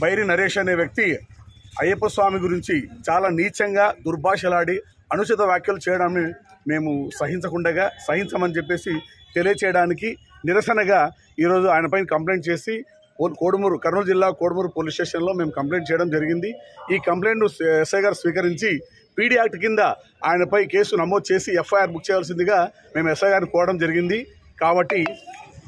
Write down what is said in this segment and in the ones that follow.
బైరి నరేష్ అనే వ్యక్తి అయ్యప్ప స్వామి గురించి చాలా నీచంగా దుర్భాషలాడి అనుచిత వ్యాఖ్యలు చేయడాన్ని మేము సహించకుండగా సహించమని చెప్పేసి తెలియచేయడానికి నిరసనగా ఈరోజు ఆయనపైన కంప్లైంట్ చేసి కోడుమూరు కర్నూలు జిల్లా కోడుమూరు పోలీస్ స్టేషన్లో మేము కంప్లైంట్ చేయడం జరిగింది. ఈ కంప్లైంట్ ఎస్ఐ గారు స్వీకరించి పీడీ యాక్ట్ కింద ఆయనపై కేసు నమోదు చేసి ఎఫ్ఐఆర్ బుక్ చేయాల్సిందిగా మేము ఎస్ఐ గారిని కోరడం జరిగింది. కాబట్టి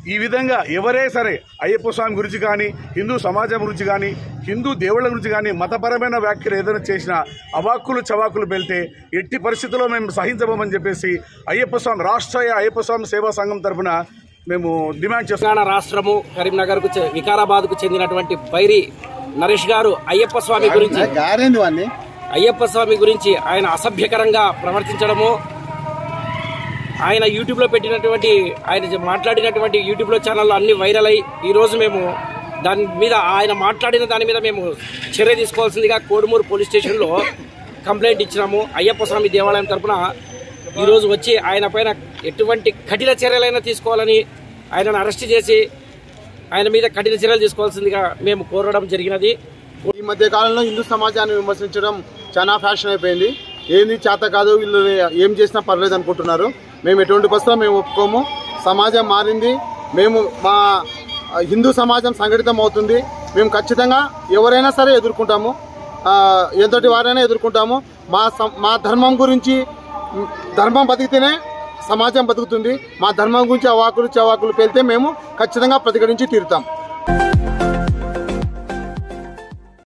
ఈ విధంగా ఎవరే సరే అయ్యప్ప స్వామి గురించి కానీ హిందూ సమాజం గురించి కానీ హిందూ దేవుళ్ళ గురించి కానీ మతపరమైన వ్యాఖ్యలు ఏదైనా చేసినా అవాక్కులు చవాకులు వెళ్తే ఎట్టి పరిస్థితుల్లో మేము సహించబోమని చెప్పేసి అయ్యప్ప స్వామి రాష్ట్రీయ అయ్యప్ప స్వామి సేవా సంఘం తరఫున మేము డిమాండ్ చేస్తున్నాం. రాష్ట్రము కరీంనగర్కు వికారాబాద్కు చెందినటువంటి బైరి నరేష్ గారు అయ్యప్ప స్వామి గురించి అయ్యప్ప స్వామి గురించి ఆయన అసభ్యకరంగా ప్రవర్తించడము ఆయన యూట్యూబ్లో పెట్టినటువంటి ఆయన మాట్లాడినటువంటి యూట్యూబ్లో ఛానల్లో అన్ని వైరల్ అయ్యి ఈరోజు మేము దాని మీద ఆయన మాట్లాడిన దాని మీద మేము చర్య తీసుకోవాల్సిందిగా కోడుమూరు పోలీస్ స్టేషన్లో కంప్లైంట్ ఇచ్చినాము. అయ్యప్ప స్వామి దేవాలయం తరపున ఈరోజు వచ్చి ఆయన పైన ఎటువంటి కఠిన చర్యలైనా తీసుకోవాలని ఆయనను అరెస్ట్ చేసి ఆయన మీద కఠిన చర్యలు తీసుకోవాల్సిందిగా మేము కోరడం జరిగినది. ఈ మధ్య కాలంలో హిందూ సమాజాన్ని విమర్శించడం చాలా ఫ్యాషన్ అయిపోయింది. ఏంది చేత కాదు వీళ్ళు ఏం చేసినా పర్లేదు అనుకుంటున్నారు. మేము ఎటువంటి పరిస్థితుల్లో మేము ఒప్పుకోము. సమాజం మారింది. మేము మా హిందూ సమాజం సంఘటితం అవుతుంది. మేము ఖచ్చితంగా ఎవరైనా సరే ఎదుర్కొంటాము. ఎంతటి వారైనా ఎదుర్కొంటాము. మా మా ధర్మం గురించి ధర్మం బతికితేనే సమాజం బతుకుతుంది. మా ధర్మం గురించి అవాకులు చవాకులు పేలితే మేము ఖచ్చితంగా ప్రతిఘటించి తీరుతాం.